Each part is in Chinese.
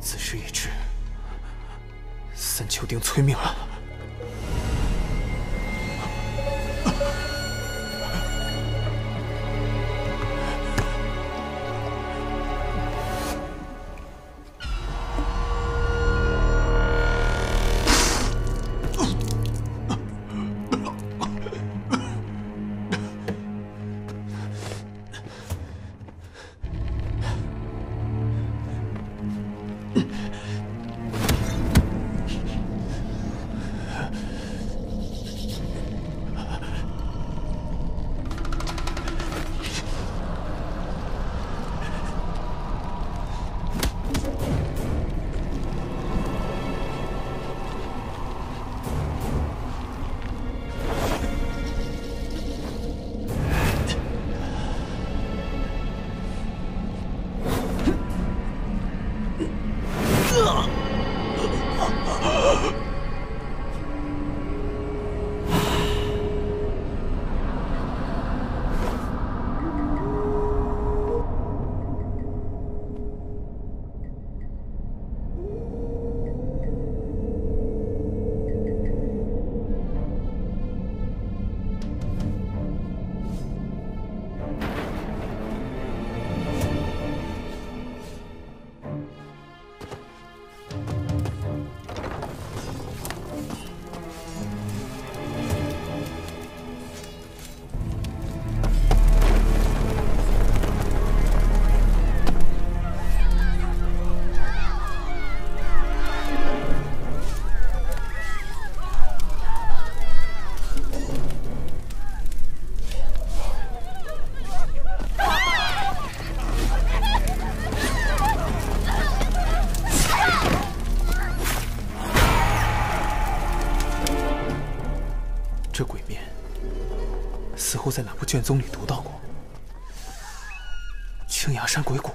此事已至，三丘定催命了。这鬼面似乎在哪部卷宗里读到过。青崖山鬼谷，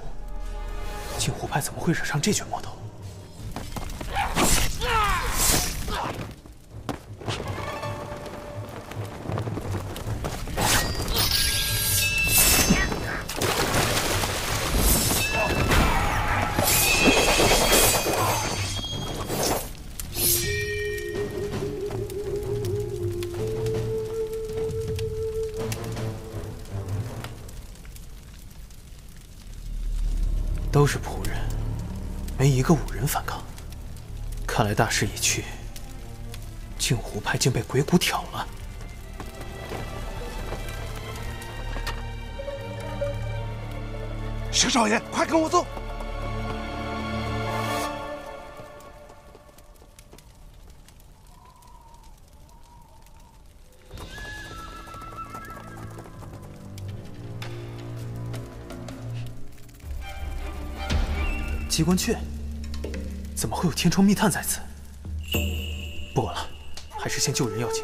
镜湖派怎么会惹上这卷魔头？都是仆人，没一个武人反抗。看来大势已去，镜湖派竟被鬼谷挑了。小少爷，快跟我走！机关雀？怎么会有天窗密探在此？不管了，还是先救人要紧。